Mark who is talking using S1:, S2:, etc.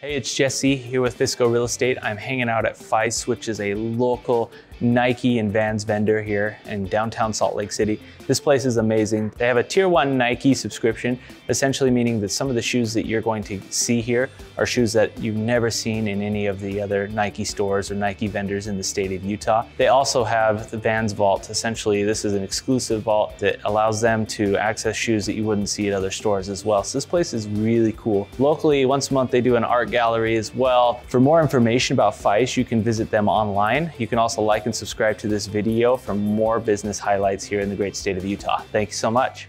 S1: Hey, it's Jesse here with Visco Real Estate. I'm hanging out at Fice, which is a local Nike and Vans vendor here in downtown Salt Lake City. This place is amazing. They have a tier one Nike subscription, essentially meaning that some of the shoes that you're going to see here are shoes that you've never seen in any of the other Nike stores or Nike vendors in the state of Utah. They also have the Vans Vault. Essentially, this is an exclusive vault that allows them to access shoes that you wouldn't see at other stores as well. So this place is really cool. Locally, once a month, they do an art gallery as well. For more information about Fice, you can visit them online. You can also like and subscribe to this video for more business highlights here in the great state of Utah. Thank you so much.